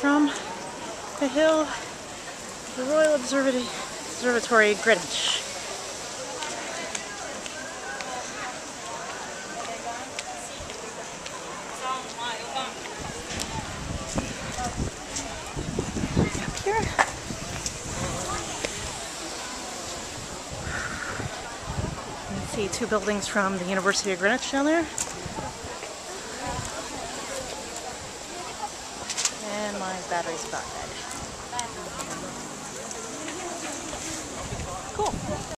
from the hill, the Royal Observatory, Greenwich. Up here. See two buildings from the University of Greenwich down there. battery's spot dead. Cool.